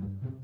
Mm-hmm.